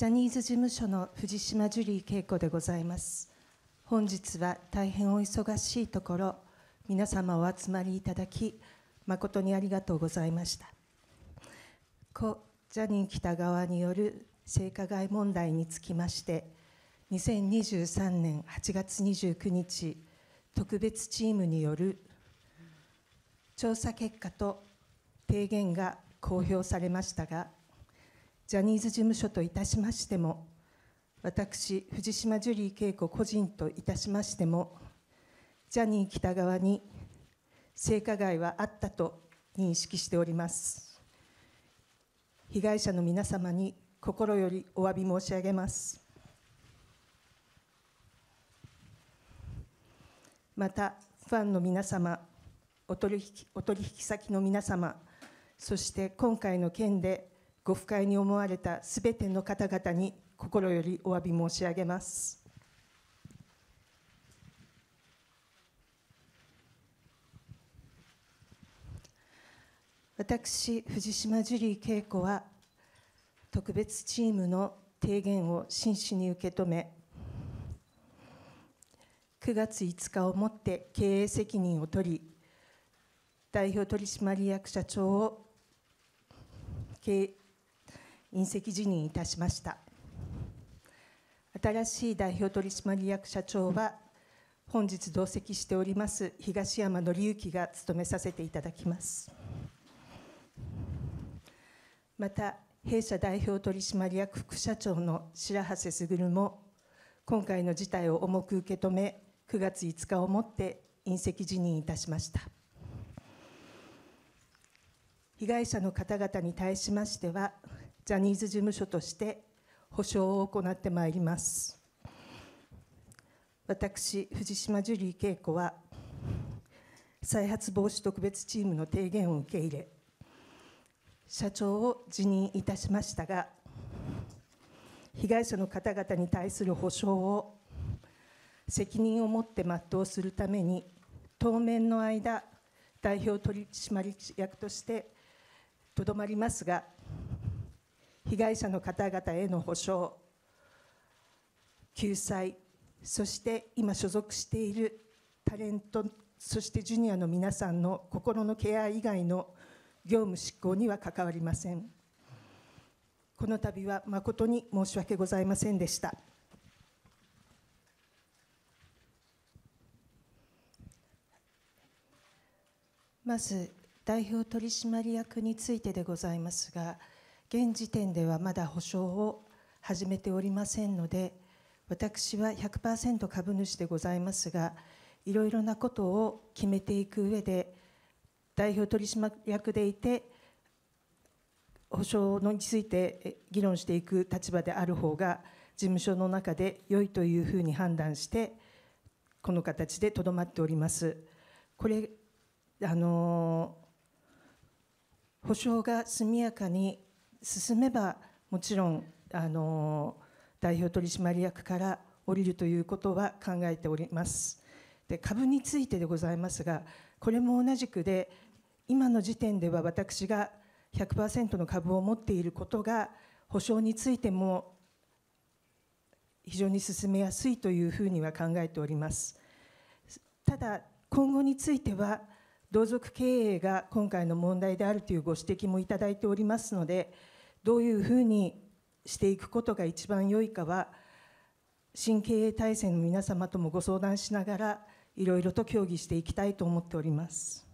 ジャニーズ事務所の藤島ジュリー恵子でございます。本日は大変お忙しいところ皆様お集まりいただき誠にありがとうございました。故ジャニー喜多川による性加害問題につきまして2023年8月29日特別チームによる調査結果と提言が公表されましたがジャニーズ事務所といたしましても私藤島ジュリー景子個人といたしましてもジャニー喜多川に性加害はあったと認識しております。被害者の皆様に心よりお詫び申し上げます。またファンの皆様お取引お取引先の皆様そして今回の件でご不快に思われたすべての方々に心よりお詫び申し上げます。私、藤島ジュリー景子は特別チームの提言を真摯に受け止め9月5日をもって経営責任を取り代表取締役社長を経引責辞任いたしました。新しい代表取締役社長は本日同席しております東山紀之が務めさせていただきます。また弊社代表取締役副社長の白羽卓も今回の事態を重く受け止め9月5日をもって引責辞任いたしました。被害者の方々に対しましてはジャニーズ事務所として補償を行ってまいります。私藤島ジュリー景子は再発防止特別チームの提言を受け入れ社長を辞任いたしましたが被害者の方々に対する補償を責任を持って全うするために当面の間代表取締役としてとどまりますが被害者の方々への補償救済そして今所属しているタレントそしてジュニアの皆さんの心のケア以外の業務執行には関わりませんこの度は誠に申し訳ございませんでした。まず代表取締役についてでございますが現時点ではまだ保証を始めておりませんので私は100%株主でございますがいろいろなことを決めていく上で代表取締役でいて保証について議論していく立場である方が事務所の中で良いというふうに判断してこの形でとどまっております。これあの保証が速やかに進めばもちろんあの代表取締役から降りるということは考えております。で株についてでございますがこれも同じくで今の時点では私が100%の株を持っていることが保証についても非常に進めやすいというふうには考えております。ただ今後については同族経営が今回の問題であるというご指摘もいただいておりますのでどういうふうにしていくことが一番良いかは新経営体制の皆様ともご相談しながらいろいろと協議していきたいと思っております。